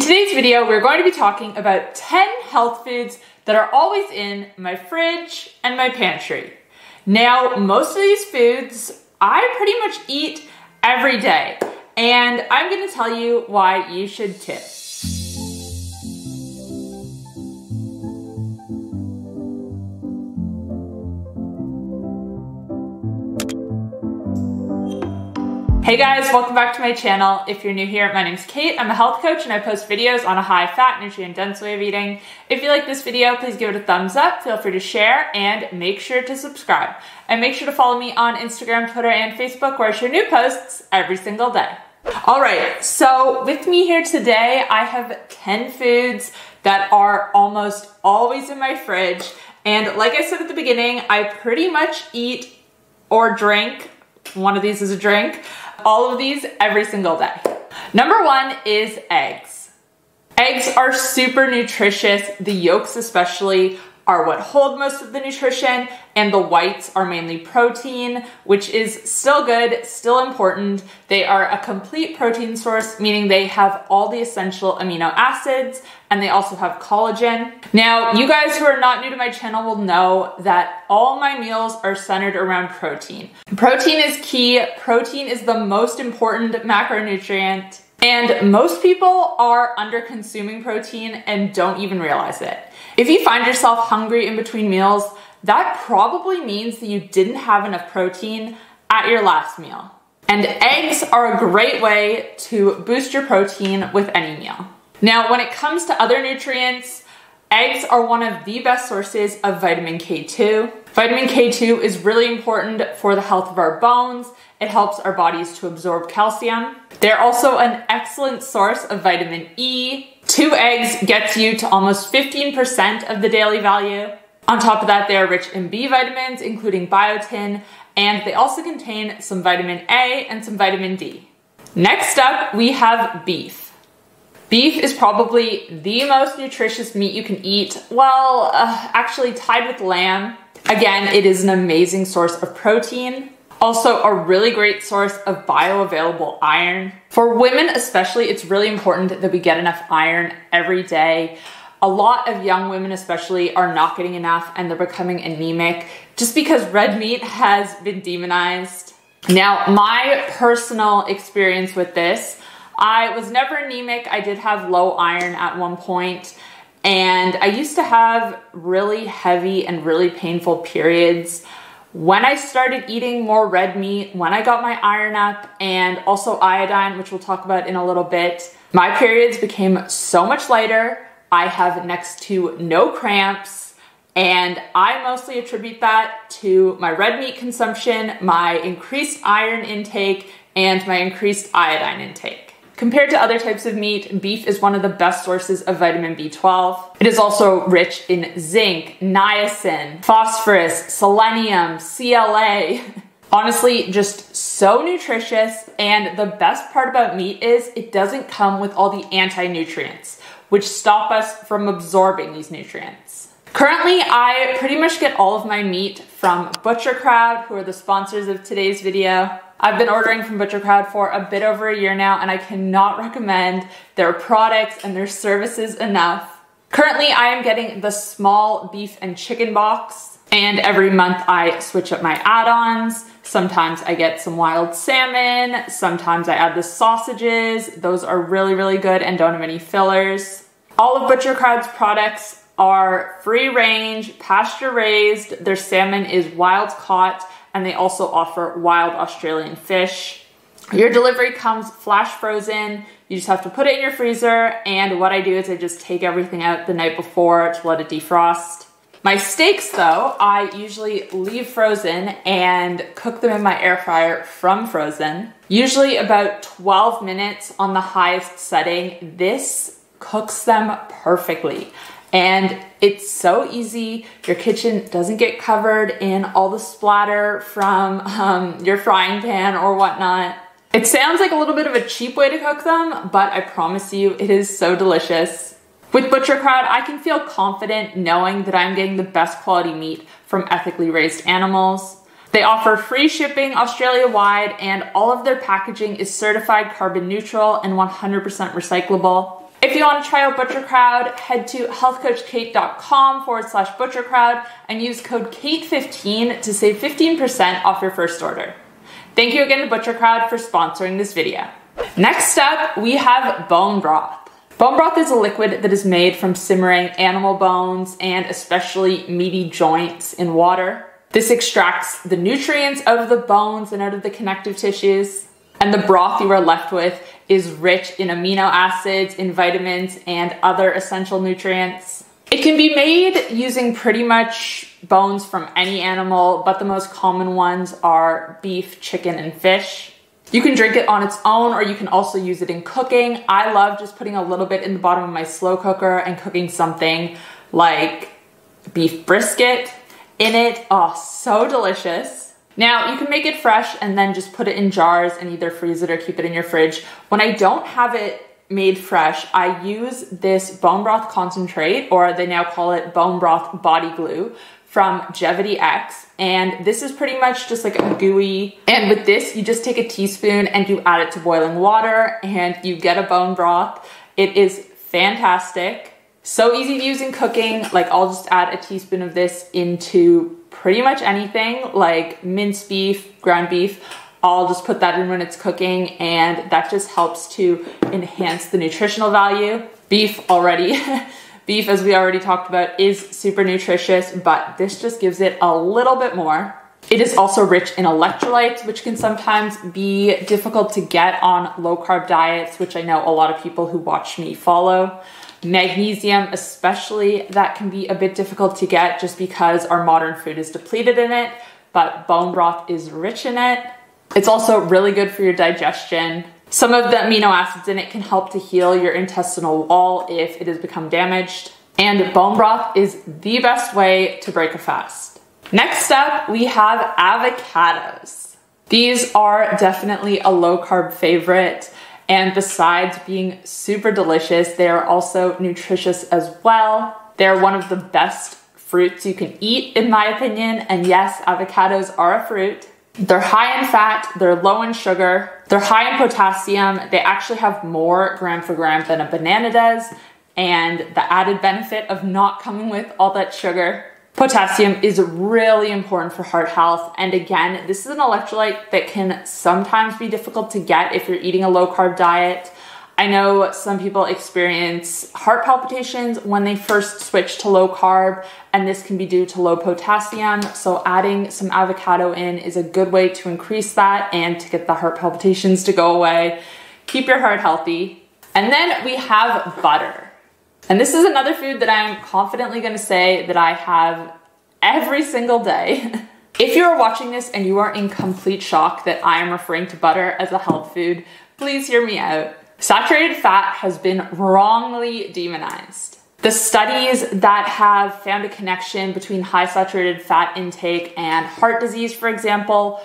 In today's video, we're going to be talking about 10 health foods that are always in my fridge and my pantry. Now, most of these foods I pretty much eat every day, and I'm gonna tell you why you should too. Hey guys, welcome back to my channel. If you're new here, my name's Kait. I'm a health coach and I post videos on a high fat, nutrient dense way of eating. If you like this video, please give it a thumbs up, feel free to share, and make sure to subscribe. And make sure to follow me on Instagram, Twitter, and Facebook where I share new posts every single day. All right, so with me here today, I have 10 foods that are almost always in my fridge. And like I said at the beginning, I pretty much eat or drink one of these is a drink all of these every single day. Number one is eggs. Eggs are super nutritious. The yolks especially are what hold most of the nutrition and the whites are mainly protein, which is still good, still important. They are a complete protein source, meaning they have all the essential amino acids and they also have collagen. Now, you guys who are not new to my channel will know that all my meals are centered around protein. Protein is key. Protein is the most important macronutrient and most people are under consuming protein and don't even realize it. If you find yourself hungry in between meals, that probably means that you didn't have enough protein at your last meal. And eggs are a great way to boost your protein with any meal. Now, when it comes to other nutrients, eggs are one of the best sources of vitamin K2. Vitamin K2 is really important for the health of our bones. It helps our bodies to absorb calcium. They're also an excellent source of vitamin E. Two eggs gets you to almost 15% of the daily value. On top of that, they are rich in B vitamins, including biotin, and they also contain some vitamin A and some vitamin D. Next up, we have beef. Beef is probably the most nutritious meat you can eat. Well, uh, actually tied with lamb. Again, it is an amazing source of protein. Also, a really great source of bioavailable iron. For women, especially, it's really important that we get enough iron every day. A lot of young women, especially, are not getting enough and they're becoming anemic just because red meat has been demonized. Now, my personal experience with this, I was never anemic. I did have low iron at one point, and I used to have really heavy and really painful periods. When I started eating more red meat, when I got my iron up and also iodine, which we'll talk about in a little bit, my periods became so much lighter. I have next to no cramps, and I mostly attribute that to my red meat consumption, my increased iron intake, and my increased iodine intake. Compared to other types of meat, beef is one of the best sources of vitamin B12. It is also rich in zinc, niacin, phosphorus, selenium, CLA. Honestly, just so nutritious. And the best part about meat is it doesn't come with all the anti nutrients, which stop us from absorbing these nutrients. Currently, I pretty much get all of my meat from Butcher Crowd, who are the sponsors of today's video. I've been ordering from Butcher Crowd for a bit over a year now, and I cannot recommend their products and their services enough. Currently, I am getting the small beef and chicken box, and every month I switch up my add-ons. Sometimes I get some wild salmon, sometimes I add the sausages. Those are really, really good and don't have any fillers. All of Butcher Crowd's products are free range, pasture raised. Their salmon is wild caught and they also offer wild Australian fish. Your delivery comes flash frozen. You just have to put it in your freezer. And what I do is I just take everything out the night before to let it defrost. My steaks, though, I usually leave frozen and cook them in my air fryer from frozen. Usually about 12 minutes on the highest setting. This cooks them perfectly. And it's so easy. Your kitchen doesn't get covered in all the splatter from um, your frying pan or whatnot. It sounds like a little bit of a cheap way to cook them, but I promise you it is so delicious. With Butcher Crowd, I can feel confident knowing that I'm getting the best quality meat from ethically raised animals. They offer free shipping Australia wide, and all of their packaging is certified carbon neutral and 100% recyclable. If you want to try out Butcher Crowd, head to healthcoachkait.com forward slash ButcherCrowd and use code KAIT15 to save 15% off your first order. Thank you again to Butcher Crowd for sponsoring this video. Next up, we have bone broth. Bone broth is a liquid that is made from simmering animal bones and especially meaty joints in water. This extracts the nutrients out of the bones and out of the connective tissues. And the broth you are left with is rich in amino acids, in vitamins, and other essential nutrients. It can be made using pretty much bones from any animal, but the most common ones are beef, chicken, and fish. You can drink it on its own or you can also use it in cooking. I love just putting a little bit in the bottom of my slow cooker and cooking something like beef brisket in it. Oh, so delicious. Now you can make it fresh and then just put it in jars and either freeze it or keep it in your fridge. When I don't have it made fresh, I use this bone broth concentrate, or they now call it bone broth body glue from Gevity Rx. And this is pretty much just like a gooey. And with this, you just take a teaspoon and you add it to boiling water and you get a bone broth. It is fantastic. So easy to use in cooking. Like I'll just add a teaspoon of this into pretty much anything like minced beef, ground beef. I'll just put that in when it's cooking and that just helps to enhance the nutritional value. Beef already, beef as we already talked about is super nutritious, but this just gives it a little bit more. It is also rich in electrolytes, which can sometimes be difficult to get on low carb diets, which I know a lot of people who watch me follow. Magnesium, especially, that can be a bit difficult to get just because our modern food is depleted in it, but bone broth is rich in it. It's also really good for your digestion. Some of the amino acids in it can help to heal your intestinal wall if it has become damaged. And bone broth is the best way to break a fast. Next up, we have avocados. These are definitely a low carb favorite. And besides being super delicious, they are also nutritious as well. They're one of the best fruits you can eat, in my opinion. And yes, avocados are a fruit. They're high in fat, they're low in sugar, they're high in potassium. They actually have more gram for gram than a banana does. And the added benefit of not coming with all that sugar Potassium is really important for heart health. And again, this is an electrolyte that can sometimes be difficult to get if you're eating a low carb diet. I know some people experience heart palpitations when they first switch to low carb, and this can be due to low potassium. So, adding some avocado in is a good way to increase that and to get the heart palpitations to go away. Keep your heart healthy. And then we have butter. And this is another food that I'm confidently gonna say that I have every single day. if you are watching this and you are in complete shock that I am referring to butter as a health food, please hear me out. Saturated fat has been wrongly demonized. The studies that have found a connection between high saturated fat intake and heart disease, for example,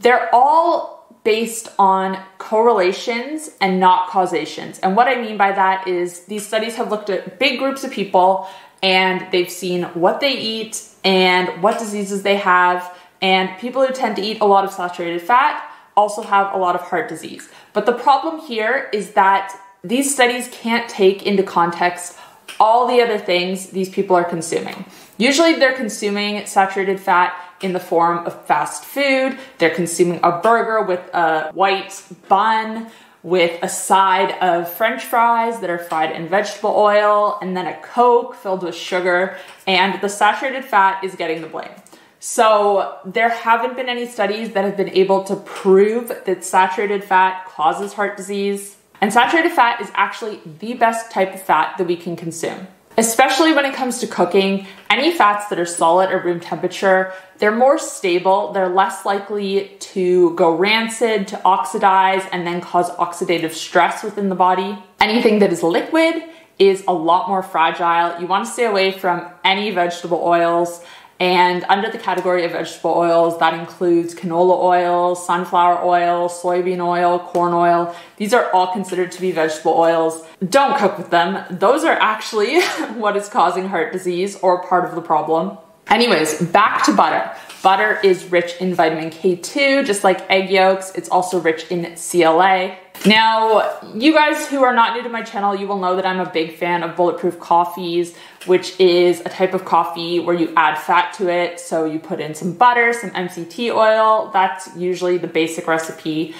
they're all based on correlations and not causations. And what I mean by that is these studies have looked at big groups of people and they've seen what they eat and what diseases they have. And people who tend to eat a lot of saturated fat also have a lot of heart disease. But the problem here is that these studies can't take into context all the other things these people are consuming. Usually they're consuming saturated fat in the form of fast food. They're consuming a burger with a white bun with a side of french fries that are fried in vegetable oil and then a Coke filled with sugar, and the saturated fat is getting the blame. So, there haven't been any studies that have been able to prove that saturated fat causes heart disease. And saturated fat is actually the best type of fat that we can consume. Especially when it comes to cooking, any fats that are solid or room temperature, they're more stable, they're less likely to go rancid, to oxidize, and then cause oxidative stress within the body. Anything that is liquid is a lot more fragile. You want to stay away from any vegetable oils and under the category of vegetable oils, that includes canola oil, sunflower oil, soybean oil, corn oil. These are all considered to be vegetable oils. Don't cook with them. Those are actually what is causing heart disease or part of the problem. Anyways, back to butter. Butter is rich in vitamin K2, just like egg yolks. It's also rich in CLA. Now, you guys who are not new to my channel, you will know that I'm a big fan of bulletproof coffees, which is a type of coffee where you add fat to it. So you put in some butter, some MCT oil. That's usually the basic recipe.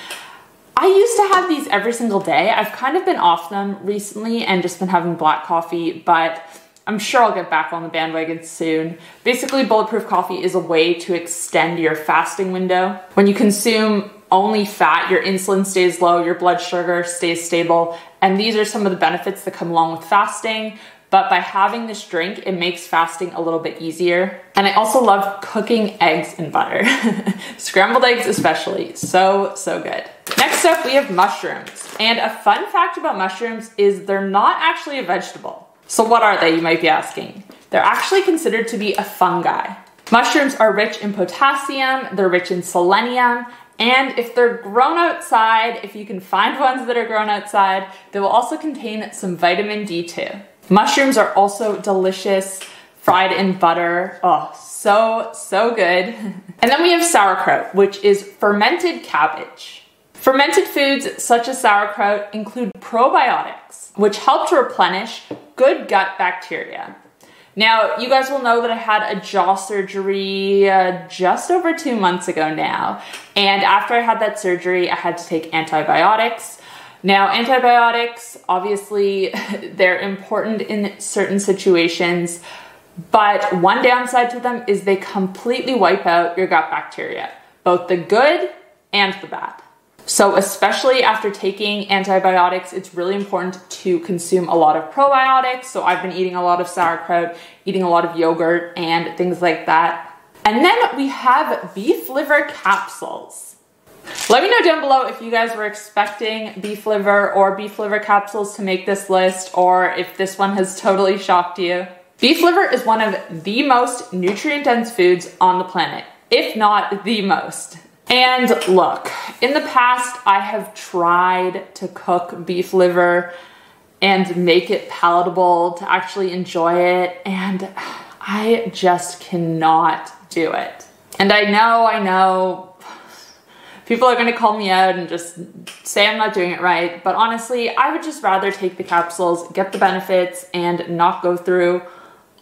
I used to have these every single day. I've kind of been off them recently and just been having black coffee, but I'm sure I'll get back on the bandwagon soon. Basically, bulletproof coffee is a way to extend your fasting window. When you consume only fat, your insulin stays low, your blood sugar stays stable, and these are some of the benefits that come along with fasting. But by having this drink, it makes fasting a little bit easier. And I also love cooking eggs in butter. Scrambled eggs especially, so, so good. Next up, we have mushrooms. And a fun fact about mushrooms is they're not actually a vegetable. So what are they, you might be asking? They're actually considered to be a fungi. Mushrooms are rich in potassium, they're rich in selenium, and if they're grown outside, if you can find ones that are grown outside, they will also contain some vitamin D2. Mushrooms are also delicious fried in butter. Oh, so, so good. And then we have sauerkraut, which is fermented cabbage. Fermented foods such as sauerkraut include probiotics, which help to replenish good gut bacteria. Now, you guys will know that I had a jaw surgery uh, just over two months ago now. And after I had that surgery, I had to take antibiotics. Now, antibiotics, obviously, they're important in certain situations, but one downside to them is they completely wipe out your gut bacteria, both the good and the bad. So, especially after taking antibiotics, it's really important to consume a lot of probiotics. So, I've been eating a lot of sauerkraut, eating a lot of yogurt, and things like that. And then we have beef liver capsules. Let me know down below if you guys were expecting beef liver or beef liver capsules to make this list, or if this one has totally shocked you. Beef liver is one of the most nutrient dense foods on the planet, if not the most. And look, in the past, I have tried to cook beef liver and make it palatable to actually enjoy it, and I just cannot do it. And I know, I know, people are gonna call me out and just say I'm not doing it right, but honestly, I would just rather take the capsules, get the benefits, and not go through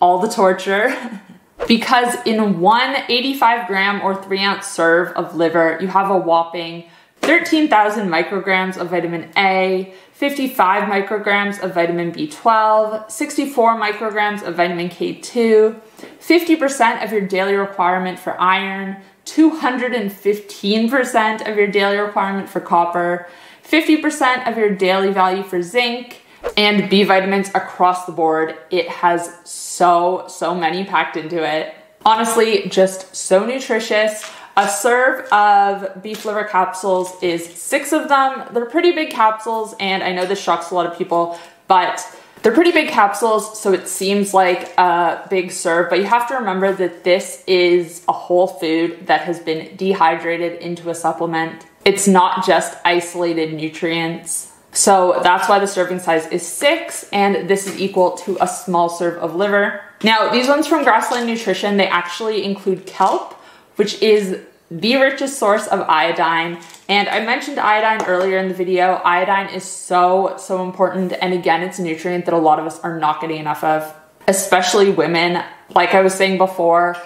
all the torture. because in one 85 gram or three ounce serve of liver, you have a whopping 13,000 micrograms of vitamin A, 55 micrograms of vitamin B12, 64 micrograms of vitamin K2, 50% of your daily requirement for iron, 215% of your daily requirement for copper, 50% of your daily value for zinc, and B vitamins across the board. It has so, so many packed into it. Honestly, just so nutritious. A serve of beef liver capsules is six of them. They're pretty big capsules, and I know this shocks a lot of people, but they're pretty big capsules, so it seems like a big serve, but you have to remember that this is a whole food that has been dehydrated into a supplement. It's not just isolated nutrients. So that's why the serving size is six, and this is equal to a small serve of liver. Now, these ones from Grassland Nutrition, they actually include kelp, which is the richest source of iodine. And I mentioned iodine earlier in the video. Iodine is so, so important. And again, it's a nutrient that a lot of us are not getting enough of, especially women. Like I was saying before,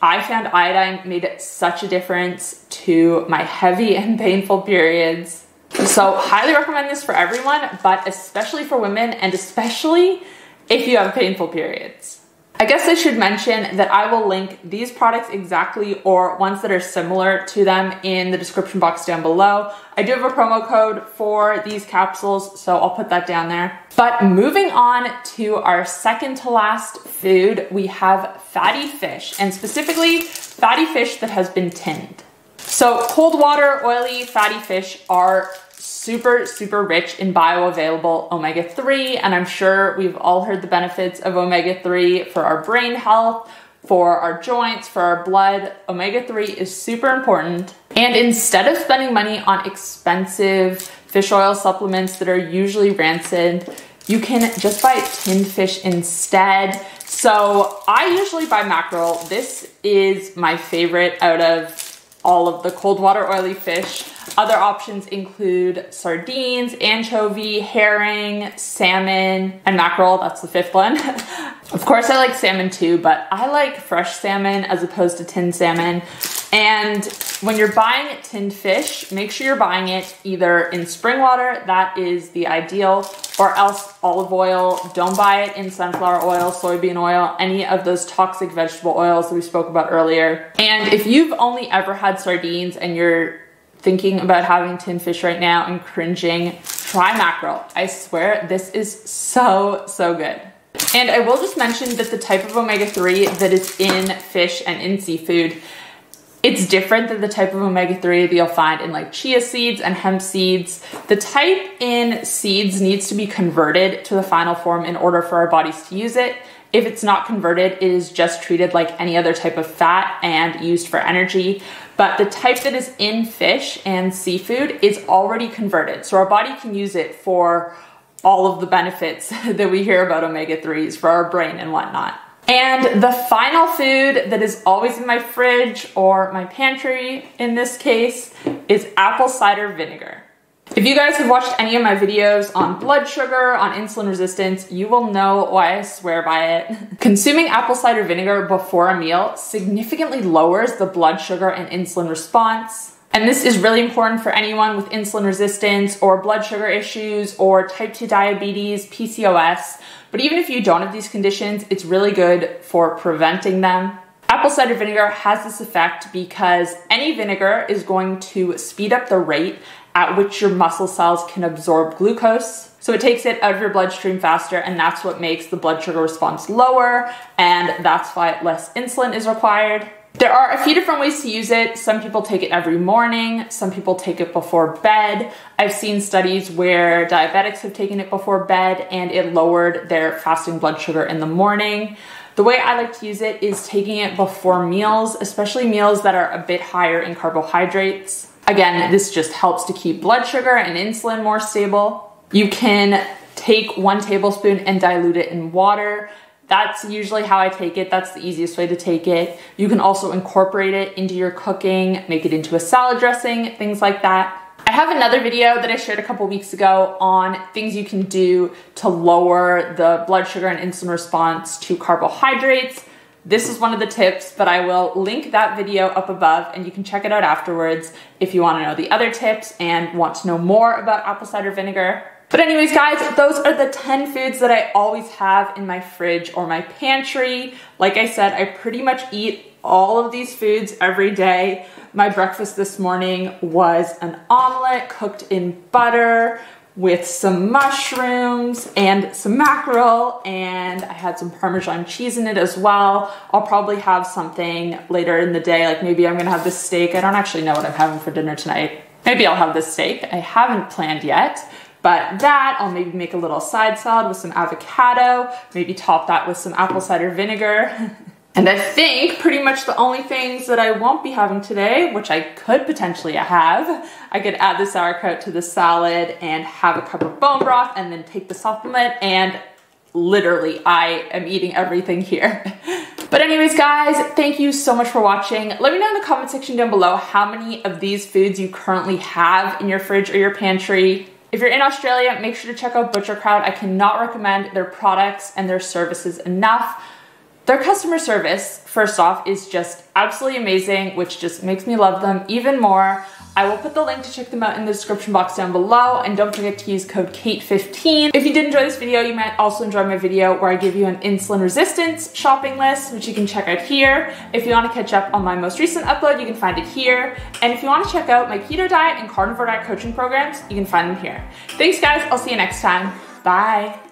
I found iodine made such a difference to my heavy and painful periods. So, highly recommend this for everyone, but especially for women and especially if you have painful periods. I guess I should mention that I will link these products exactly or ones that are similar to them in the description box down below. I do have a promo code for these capsules, so I'll put that down there. But moving on to our second to last food, we have fatty fish, and specifically fatty fish that has been tinned. So cold water, oily, fatty fish are super, super rich in bioavailable omega-3, and I'm sure we've all heard the benefits of omega-3 for our brain health, for our joints, for our blood. Omega-3 is super important. And instead of spending money on expensive fish oil supplements that are usually rancid, you can just buy tinned fish instead. So I usually buy mackerel. This is my favorite out of all of the cold water oily fish. Other options include sardines, anchovy, herring, salmon, and mackerel. That's the fifth one. of course, I like salmon too, but I like fresh salmon as opposed to tinned salmon. And when you're buying tinned fish, make sure you're buying it either in spring water, that is the ideal, or else olive oil. Don't buy it in sunflower oil, soybean oil, any of those toxic vegetable oils that we spoke about earlier. And if you've only ever had sardines and you're thinking about having tinned fish right now and cringing, try mackerel. I swear this is so, so good. And I will just mention that the type of omega-3 that is in fish and in seafood it's different than the type of omega-3 that you'll find in like chia seeds and hemp seeds. The type in seeds needs to be converted to the final form in order for our bodies to use it. If it's not converted, it is just treated like any other type of fat and used for energy. But the type that is in fish and seafood is already converted. So our body can use it for all of the benefits that we hear about omega-3s for our brain and whatnot. And the final food that is always in my fridge or my pantry in this case is apple cider vinegar. If you guys have watched any of my videos on blood sugar, on insulin resistance, you will know why I swear by it. Consuming apple cider vinegar before a meal significantly lowers the blood sugar and insulin response. And this is really important for anyone with insulin resistance or blood sugar issues or type 2 diabetes, PCOS. But even if you don't have these conditions, it's really good for preventing them. Apple cider vinegar has this effect because any vinegar is going to speed up the rate at which your muscle cells can absorb glucose. So it takes it out of your bloodstream faster, and that's what makes the blood sugar response lower, and that's why less insulin is required. There are a few different ways to use it. Some people take it every morning, some people take it before bed. I've seen studies where diabetics have taken it before bed and it lowered their fasting blood sugar in the morning. The way I like to use it is taking it before meals, especially meals that are a bit higher in carbohydrates. Again, this just helps to keep blood sugar and insulin more stable. You can take one tablespoon and dilute it in water. That's usually how I take it. That's the easiest way to take it. You can also incorporate it into your cooking, make it into a salad dressing, things like that. I have another video that I shared a couple weeks ago on things you can do to lower the blood sugar and insulin response to carbohydrates. This is one of the tips, but I will link that video up above and you can check it out afterwards if you wanna know the other tips and want to know more about apple cider vinegar. But anyways, guys, those are the 10 foods that I always have in my fridge or my pantry. Like I said, I pretty much eat all of these foods every day. My breakfast this morning was an omelet cooked in butter with some mushrooms and some mackerel and I had some Parmesan cheese in it as well. I'll probably have something later in the day, like maybe I'm gonna have this steak. I don't actually know what I'm having for dinner tonight. Maybe I'll have this steak. I haven't planned yet. But that, I'll maybe make a little side salad with some avocado, maybe top that with some apple cider vinegar. and I think pretty much the only things that I won't be having today, which I could potentially have, I could add the sauerkraut to the salad and have a cup of bone broth and then take the supplement and literally I am eating everything here. But anyways, guys, thank you so much for watching. Let me know in the comment section down below how many of these foods you currently have in your fridge or your pantry. If you're in Australia, make sure to check out Butcher Crowd. I cannot recommend their products and their services enough. Their customer service, first off, is just absolutely amazing, which just makes me love them even more. I will put the link to check them out in the description box down below and don't forget to use code KAIT15. If you did enjoy this video, you might also enjoy my video where I give you an insulin resistance shopping list, which you can check out here. If you want to catch up on my most recent upload, you can find it here. And if you want to check out my keto diet and carnivore diet coaching programs, you can find them here. Thanks guys, I'll see you next time. Bye.